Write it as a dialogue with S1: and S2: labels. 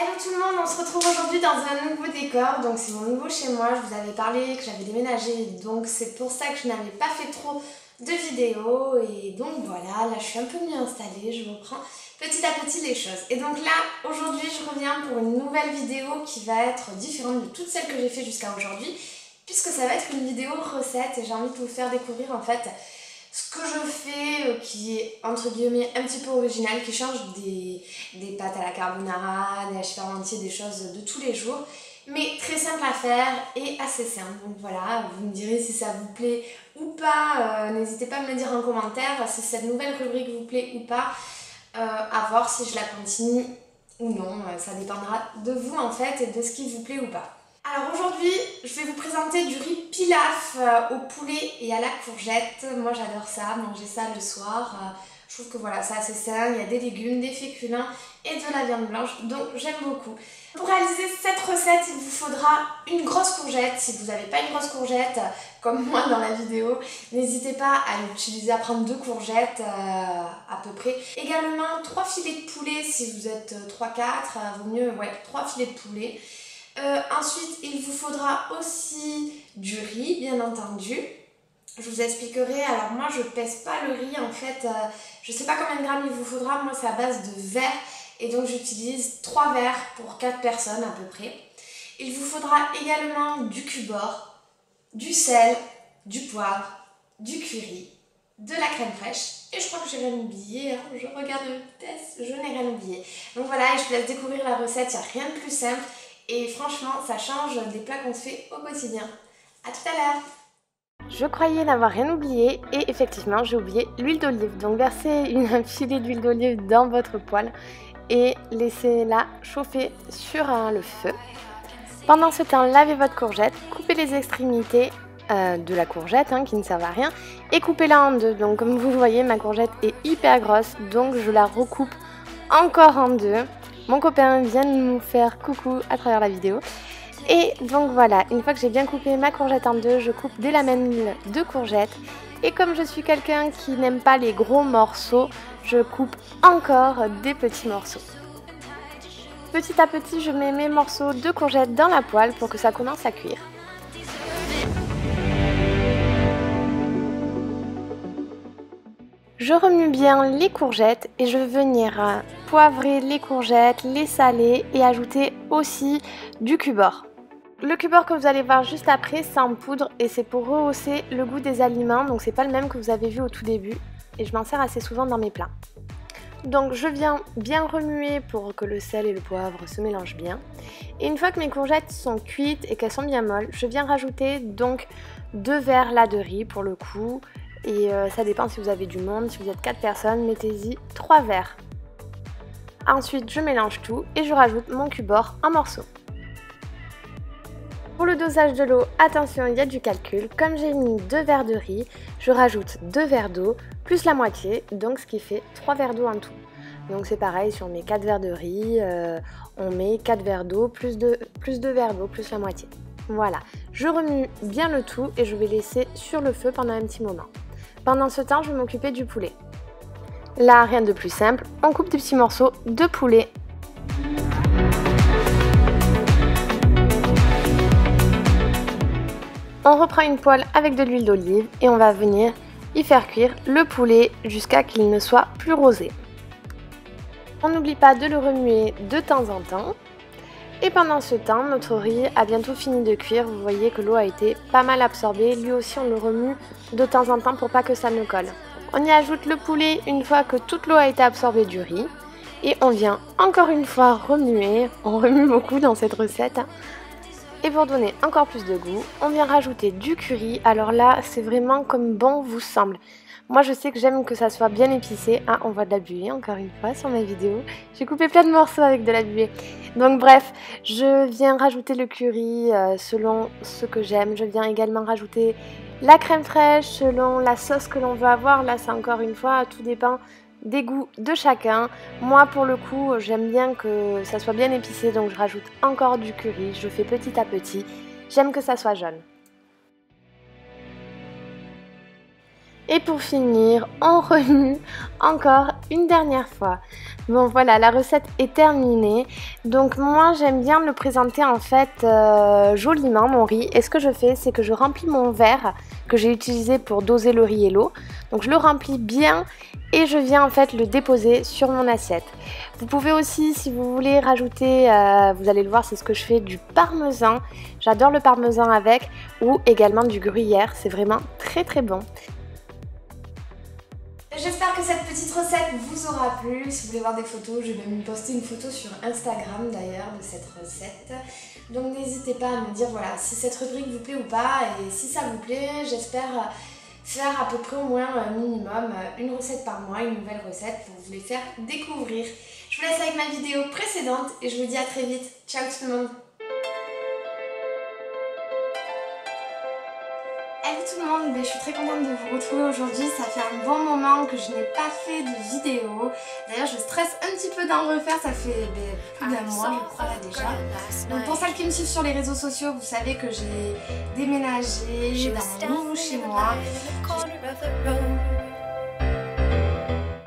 S1: Hello tout le monde, on se retrouve aujourd'hui dans un nouveau décor, donc c'est mon nouveau chez moi, je vous avais parlé que j'avais déménagé, donc c'est pour ça que je n'avais pas fait trop de vidéos, et donc voilà, là je suis un peu mieux installée, je reprends petit à petit les choses. Et donc là, aujourd'hui je reviens pour une nouvelle vidéo qui va être différente de toutes celles que j'ai fait jusqu'à aujourd'hui, puisque ça va être une vidéo recette, et j'ai envie de vous faire découvrir en fait ce que je fais euh, qui est entre guillemets un petit peu original, qui change des, pâtes à la carbonara, des hachis parmentiers, des choses de tous les jours, mais très simple à faire et assez simple. Donc voilà, vous me direz si ça vous plaît ou pas, euh, n'hésitez pas à me dire en commentaire si cette nouvelle rubrique vous plaît ou pas, euh, à voir si je la continue ou non, ça dépendra de vous en fait et de ce qui vous plaît ou pas. Alors aujourd'hui, je vais vous présenter du riz pilaf euh, au poulet et à la courgette. Moi j'adore ça, manger ça le soir. Euh, je trouve que voilà, c'est assez sain, il y a des légumes, des féculents et de la viande blanche, donc j'aime beaucoup. Pour réaliser cette recette, il vous faudra une grosse courgette. Si vous n'avez pas une grosse courgette, comme moi dans la vidéo, n'hésitez pas à l'utiliser, à prendre deux courgettes euh, à peu près. Également, trois filets de poulet si vous êtes 3-4, vaut mieux, ouais, trois filets de poulet. Euh, ensuite, il vous faudra aussi du riz, bien entendu. Je vous expliquerai. Alors moi, je pèse pas le riz. En fait, euh, je sais pas combien de grammes il vous faudra. Moi, c'est à base de verre. Et donc, j'utilise 3 verres pour 4 personnes à peu près. Il vous faudra également du cubord, du sel, du poivre, du curry, de la crème fraîche. Et je crois que j'ai rien oublié. Hein. Je regarde le test, je n'ai rien oublié. Donc voilà, je vous laisse découvrir la recette. Il n'y a rien de plus simple. Et franchement, ça change des plats qu'on se fait au quotidien. A tout à l'heure
S2: je croyais n'avoir rien oublié et effectivement j'ai oublié l'huile d'olive. Donc versez une filet d'huile d'olive dans votre poêle et laissez-la chauffer sur le feu. Pendant ce temps, lavez votre courgette, coupez les extrémités euh, de la courgette hein, qui ne servent à rien et coupez-la en deux. Donc comme vous voyez, ma courgette est hyper grosse donc je la recoupe encore en deux. Mon copain vient de nous faire coucou à travers la vidéo. Et donc voilà, une fois que j'ai bien coupé ma courgette en deux, je coupe des lamelles de courgettes. Et comme je suis quelqu'un qui n'aime pas les gros morceaux, je coupe encore des petits morceaux. Petit à petit, je mets mes morceaux de courgettes dans la poêle pour que ça commence à cuire. Je remue bien les courgettes et je vais venir euh, poivrer les courgettes, les saler et ajouter aussi du cubord. Le cubord que vous allez voir juste après, c'est en poudre et c'est pour rehausser le goût des aliments, donc c'est pas le même que vous avez vu au tout début et je m'en sers assez souvent dans mes plats. Donc je viens bien remuer pour que le sel et le poivre se mélangent bien. Et une fois que mes courgettes sont cuites et qu'elles sont bien molles, je viens rajouter donc deux verres là de riz pour le coup et euh, ça dépend si vous avez du monde, si vous êtes 4 personnes, mettez-y 3 verres. Ensuite, je mélange tout et je rajoute mon cubord en morceaux. Pour le dosage de l'eau, attention, il y a du calcul. Comme j'ai mis 2 verres de riz, je rajoute 2 verres d'eau plus la moitié, donc ce qui fait 3 verres d'eau en tout. Donc c'est pareil, si on met 4 verres de riz, euh, on met 4 verres d'eau plus 2, plus 2 verres d'eau plus la moitié. Voilà, je remue bien le tout et je vais laisser sur le feu pendant un petit moment. Pendant ce temps, je vais m'occuper du poulet. Là, rien de plus simple, on coupe des petits morceaux de poulet. On reprend une poêle avec de l'huile d'olive et on va venir y faire cuire le poulet jusqu'à qu'il ne soit plus rosé. On n'oublie pas de le remuer de temps en temps et pendant ce temps, notre riz a bientôt fini de cuire. Vous voyez que l'eau a été pas mal absorbée. Lui aussi, on le remue de temps en temps pour pas que ça ne colle. On y ajoute le poulet une fois que toute l'eau a été absorbée du riz. Et on vient encore une fois remuer. On remue beaucoup dans cette recette. Et pour donner encore plus de goût, on vient rajouter du curry. Alors là, c'est vraiment comme bon vous semble. Moi, je sais que j'aime que ça soit bien épicé. Ah, on voit de la buée encore une fois sur ma vidéo. J'ai coupé plein de morceaux avec de la buée. Donc bref, je viens rajouter le curry euh, selon ce que j'aime. Je viens également rajouter la crème fraîche selon la sauce que l'on veut avoir. Là, c'est encore une fois, tout dépend des goûts de chacun. Moi, pour le coup, j'aime bien que ça soit bien épicé, donc je rajoute encore du curry. Je fais petit à petit. J'aime que ça soit jaune. Et pour finir, on remue encore une dernière fois. Bon voilà, la recette est terminée. Donc moi j'aime bien le présenter en fait euh, joliment mon riz. Et ce que je fais, c'est que je remplis mon verre que j'ai utilisé pour doser le riz et l'eau. Donc je le remplis bien et je viens en fait le déposer sur mon assiette. Vous pouvez aussi, si vous voulez rajouter, euh, vous allez le voir, c'est ce que je fais, du parmesan. J'adore le parmesan avec ou également du gruyère. C'est vraiment très très bon.
S1: J'espère que cette petite recette vous aura plu. Si vous voulez voir des photos, je vais même poster une photo sur Instagram d'ailleurs de cette recette. Donc n'hésitez pas à me dire voilà si cette rubrique vous plaît ou pas. Et si ça vous plaît, j'espère faire à peu près au moins un minimum une recette par mois, une nouvelle recette pour vous les faire découvrir. Je vous laisse avec ma vidéo précédente et je vous dis à très vite. Ciao tout le monde Salut tout le monde, ben, je suis très contente de vous retrouver aujourd'hui, ça fait un bon moment que je n'ai pas fait de vidéo. D'ailleurs je stresse un petit peu d'en refaire, ça fait ben, plus d'un mois je crois là déjà. Donc pour celles qui me suivent sur les réseaux sociaux, vous savez que j'ai déménagé dans mon nouveau chez moi.